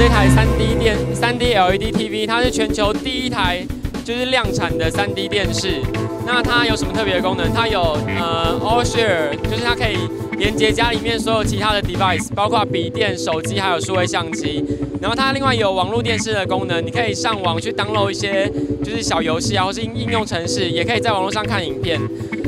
这台 3D 电 3D LED TV，它是全球第一台就是量产的 3D 电视。那它有什么特别的功能？它有呃 All Share，就是它可以连接家里面所有其他的 device，包括笔电、手机还有数位相机。然后它另外有网络电视的功能，你可以上网去 download 一些就是小游戏啊，或是应用程式，也可以在网络上看影片。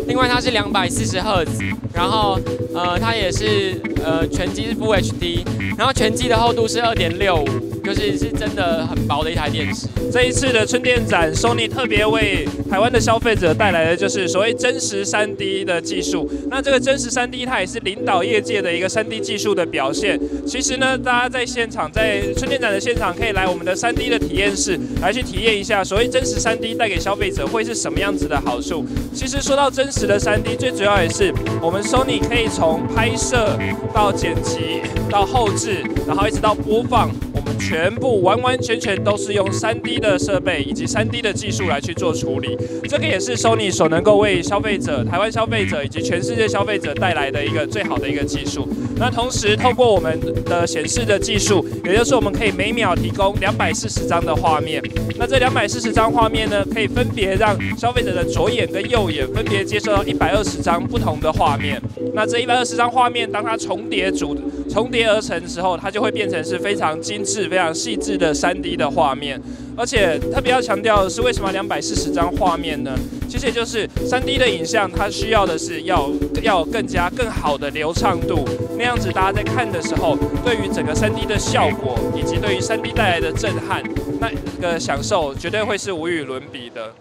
另外它是两百四十赫兹，然后呃它也是呃全机是 Full HD，然后全机的厚度是二点六五，就是是真的很薄的一台电视。这一次的春电展，Sony 特别为台湾的消费者带来的就是所谓真实 3D 的技术。那这个真实 3D 它也是领导业界的一个 3D 技术的表现。其实呢，大家在现场，在春电展的现场，可以来我们的 3D 的体验室来去体验一下所谓真实 3D 带给消费者会是什么样子的好处。其实说到真实的 3D，最主要也是我们 Sony 可以从拍摄到剪辑到后置，然后一直到播放。全部完完全全都是用 3D 的设备以及 3D 的技术来去做处理，这个也是 Sony 所能够为消费者、台湾消费者以及全世界消费者带来的一个最好的一个技术。那同时，透过我们的显示的技术，也就是我们可以每秒提供两百四十张的画面。那这两百四十张画面呢，可以分别让消费者的左眼跟右眼分别接收到一百二十张不同的画面。那这一百二十张画面，当它重叠组重叠而成的时候，它就会变成是非常精致。非常细致的 3D 的画面，而且特别要强调的是，为什么两百四十张画面呢？其实也就是 3D 的影像，它需要的是要要更加更好的流畅度，那样子大家在看的时候，对于整个 3D 的效果以及对于 3D 带来的震撼，那个享受绝对会是无与伦比的。